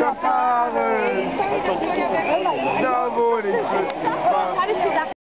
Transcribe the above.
Chapadas! São bonitinhos!